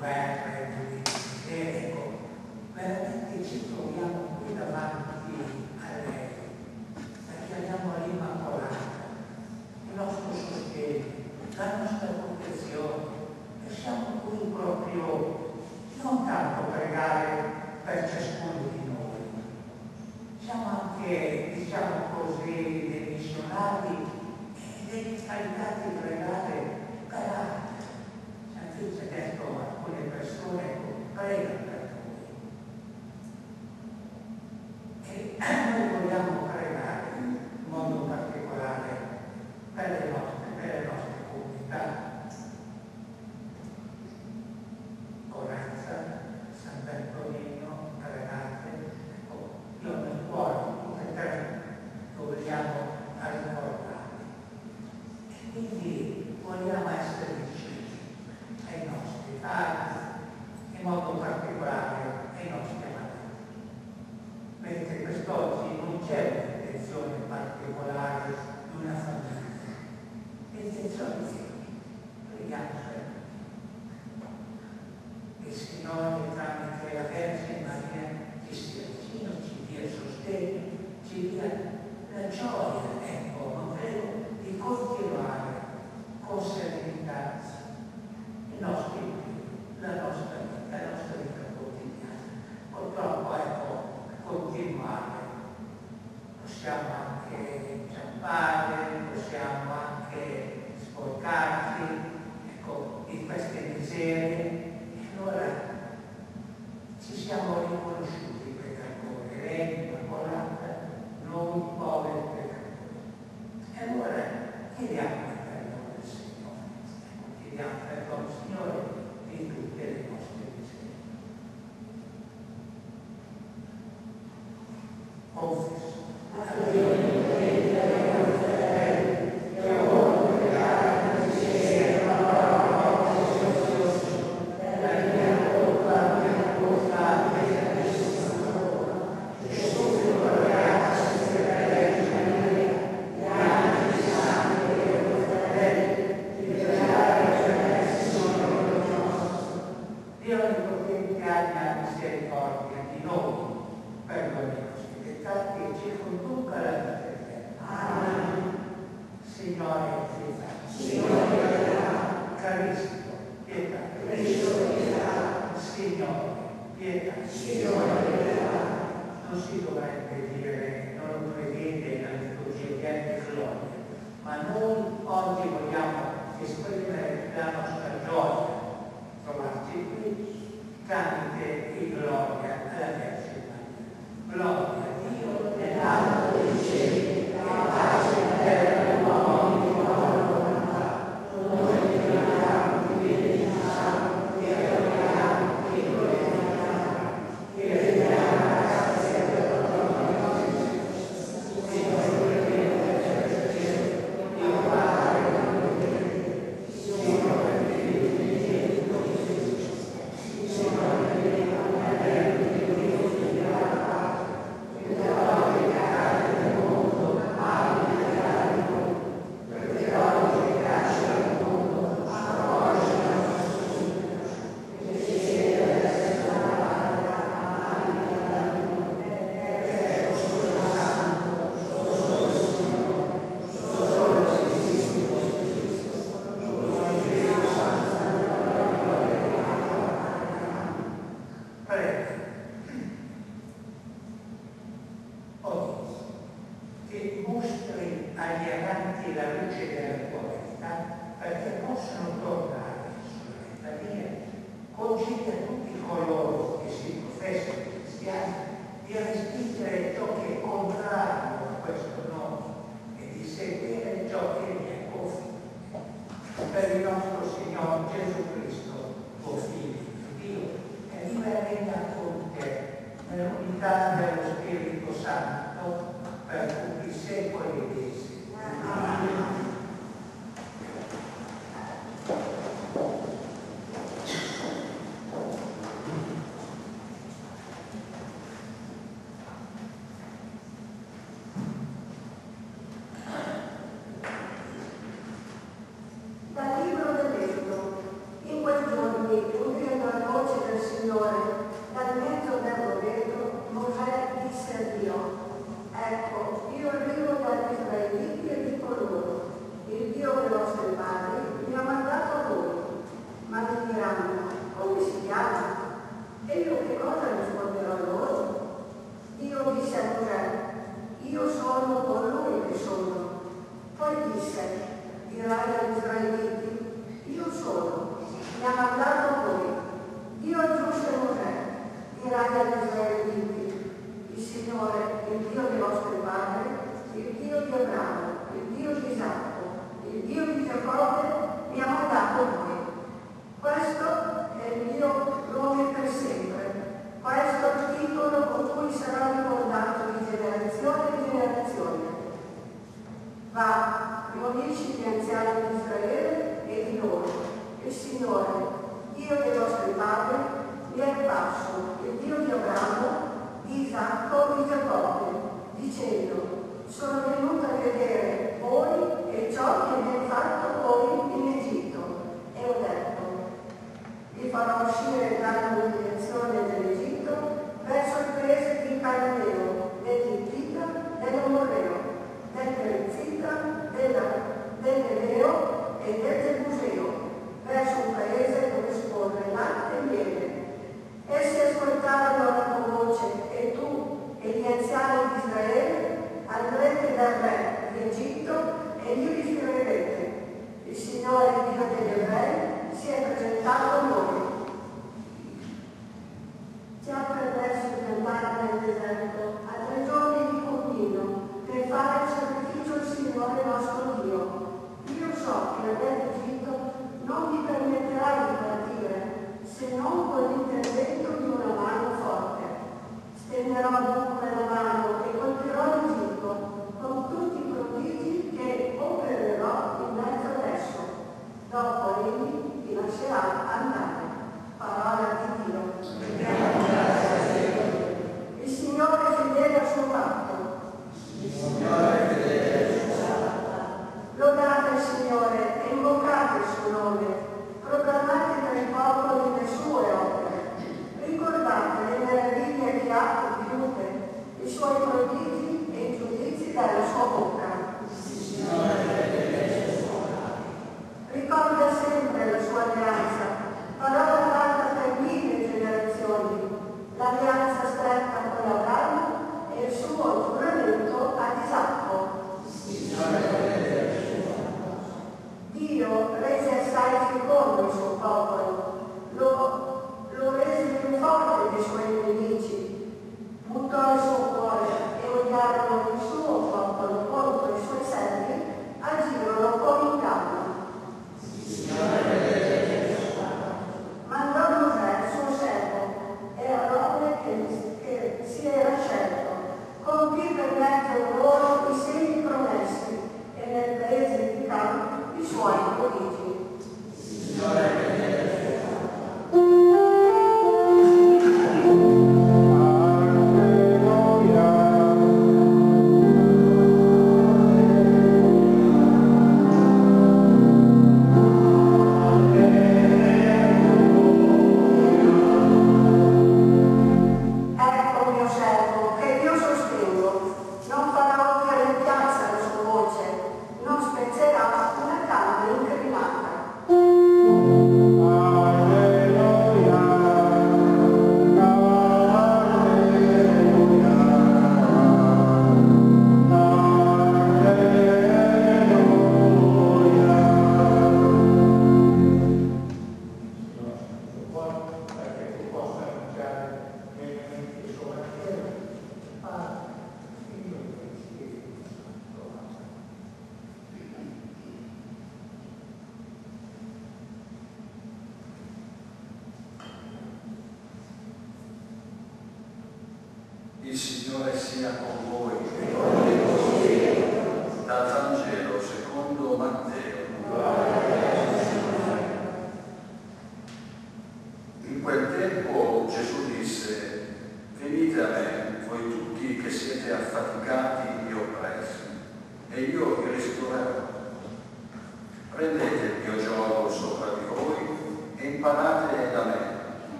back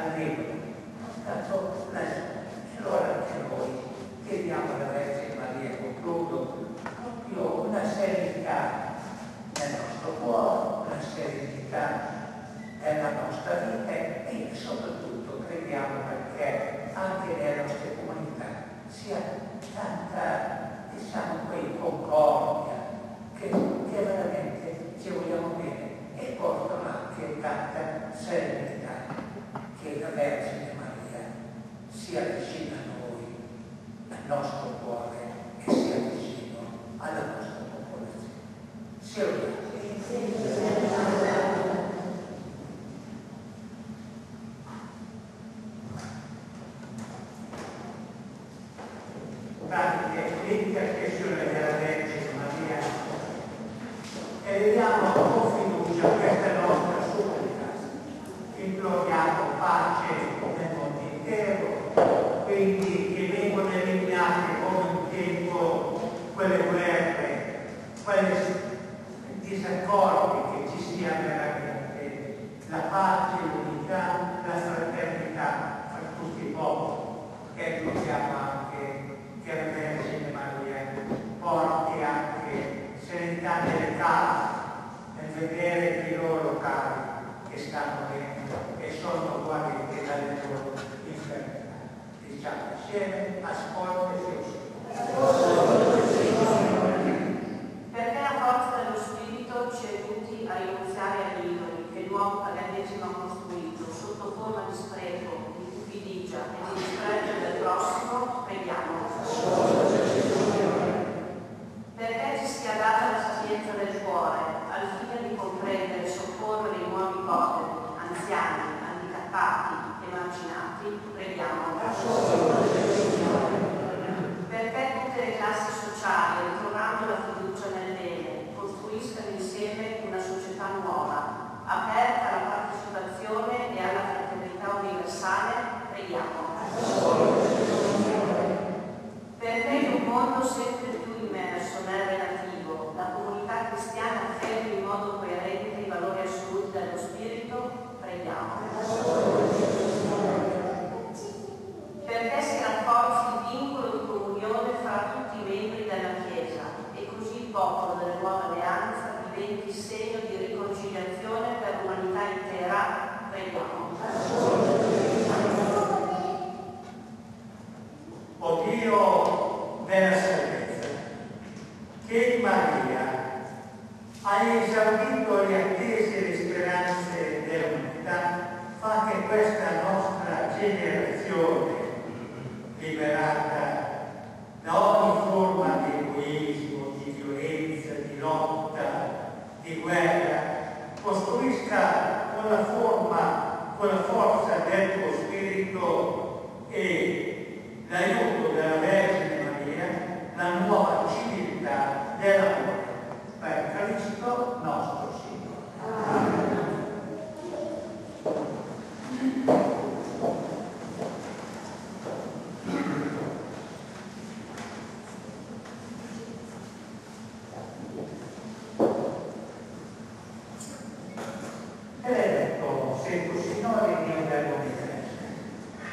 all'epoca, non scattò la allora anche noi chiediamo la regola la pace, l'unità, la fraternità fra tutti i popoli, che possiamo anche chiaramente Maria, porti anche serenità delle case nel vedere i loro cari che stanno dentro e sono guariti dalle loro infermità. Diciamo insieme, ascolta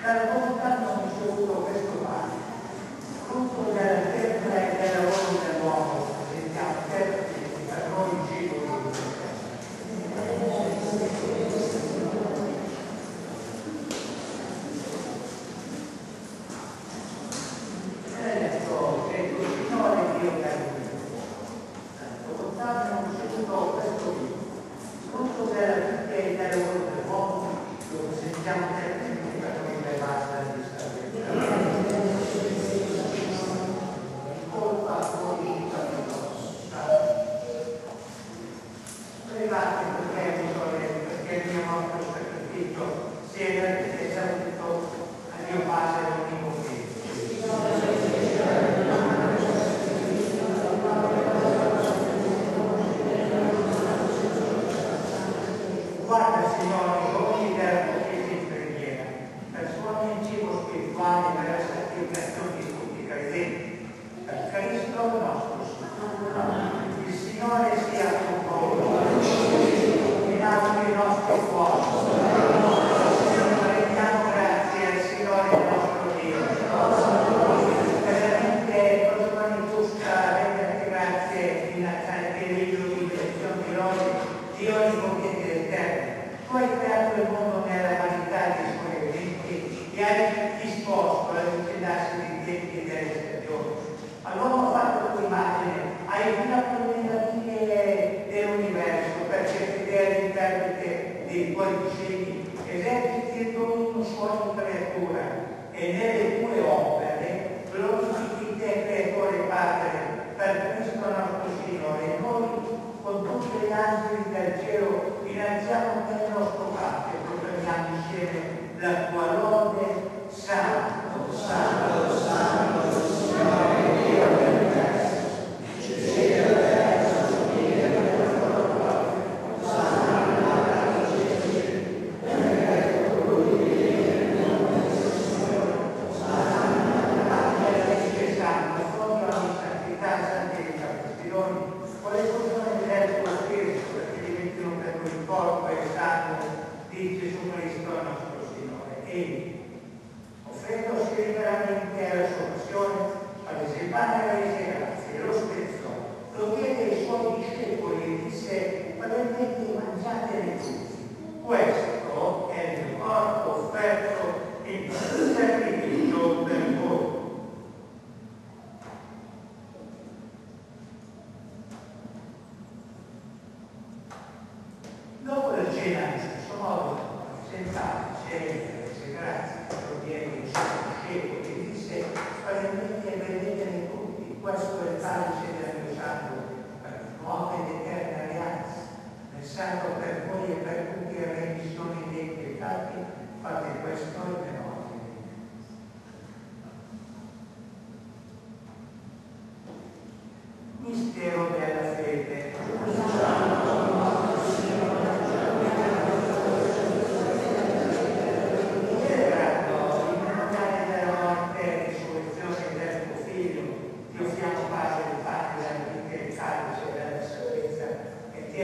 cada uno un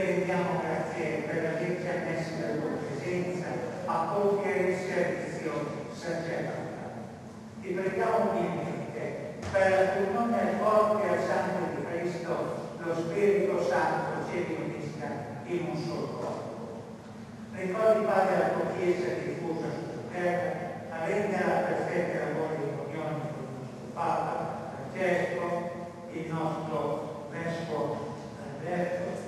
rendiamo grazie per averci ammessi nella tua presenza a compiere il servizio sacerdotale. Ti preghiamo umilmente per la comunione al corpo e al sangue di Cristo, lo Spirito Santo ci riunisca in un solo corpo. Ricordi Padre la tua Chiesa diffusa sulla terra, a rendere perfetta la voglia di comunione con il nostro Papa Francesco, il nostro Vescovo Alberto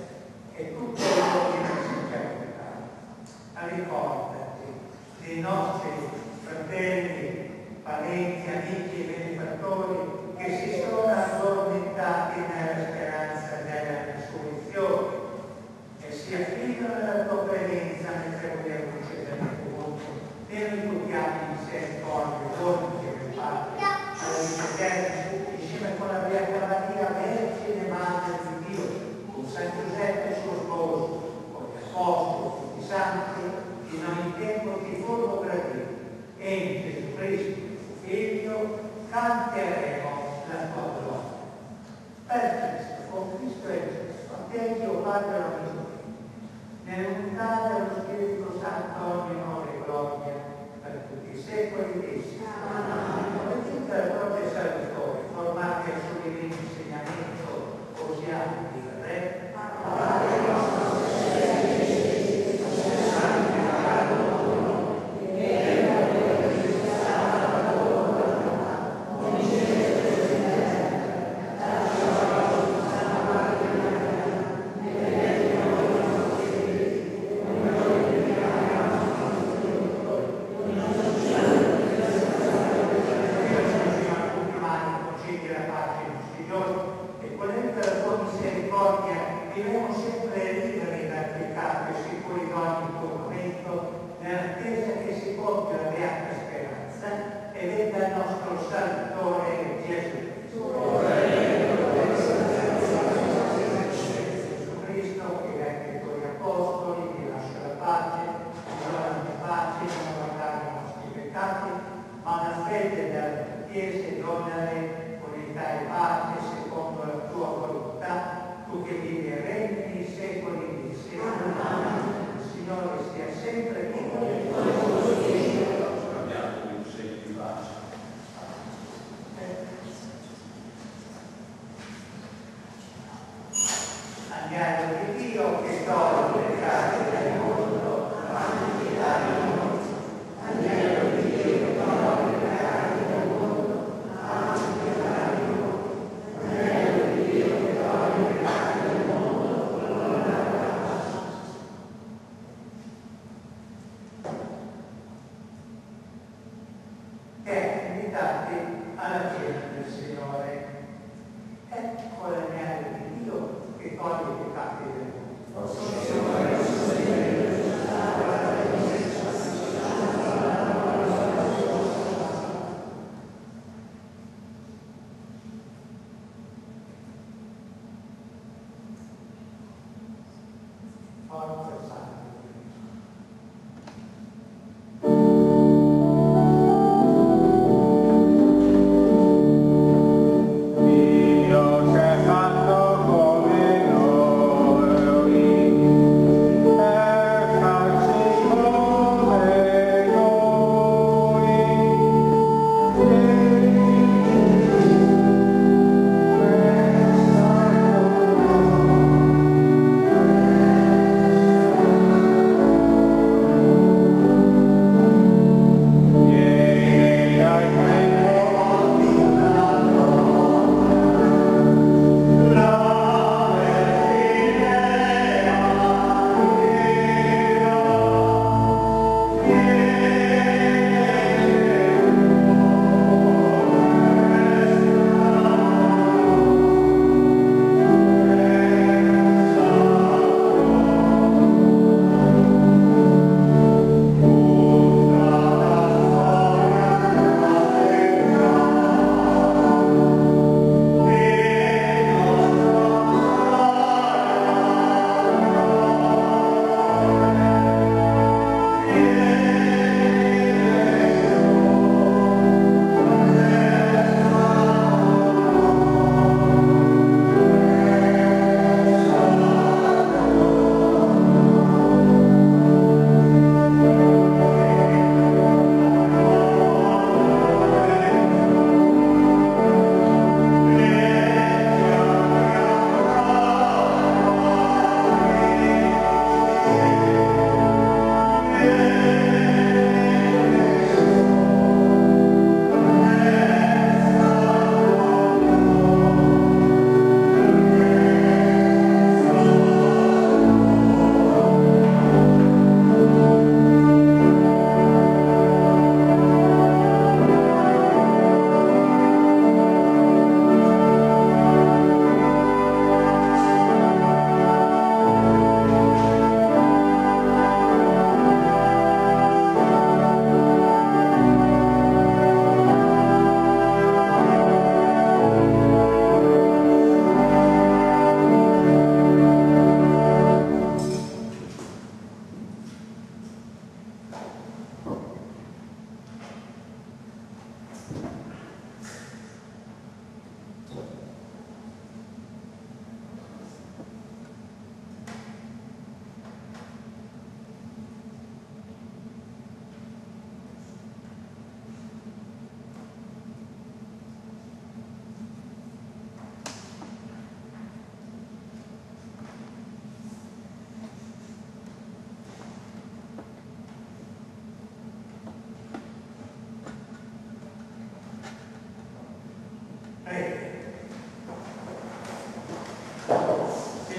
e tutte le ordini sacerdotali. Ricordati dei nostri fratelli, parenti, amici e benefattori che si sono addormentati nella speranza della risurrezione e si affidano alla tua presenza mentre vogliamo ricevere il volto. Ne ricordiamo misericordia, doni che il Padre, alla vita eterna, insieme con la Beata Maria, Vergine Madre di Dio, con San Giuseppe suo sposo, con gli Apostoli, tutti i santi, in ogni tempo ti formo gradito. E in Gesù Cristo, tuo Figlio, canteremo la tua gloria. Per Cristo, con Cristo e Gesù, a te Dio Padre la misura nell'unità dello Spirito Santo ogni onore e gloria per tutti i secoli dei secoli. Come tutte le proprie salvatori, formate al suo divino insegnamento, osiamo dire, vivremo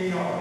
Signore, e